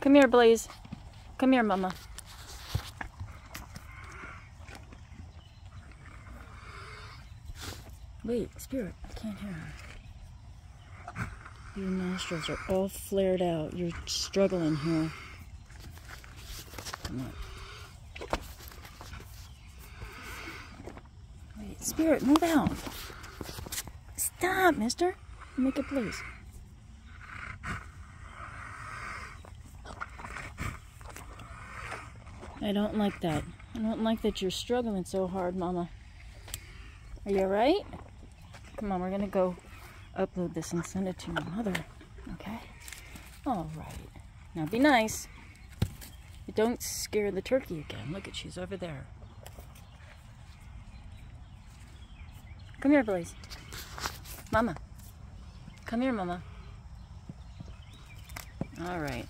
Come here, Blaze. Come here, Mama. Wait, Spirit, I can't hear her. Your nostrils are all flared out. You're struggling here. Come on. Wait, Spirit, move out. Stop, mister. Make it please. I don't like that. I don't like that you're struggling so hard, Mama. Are you alright? Come on, we're gonna go upload this and send it to your mother. Okay? Alright. Now be nice. Don't scare the turkey again. Look at she's over there. Come here, Blaze. Mama. Come here, Mama. Alright.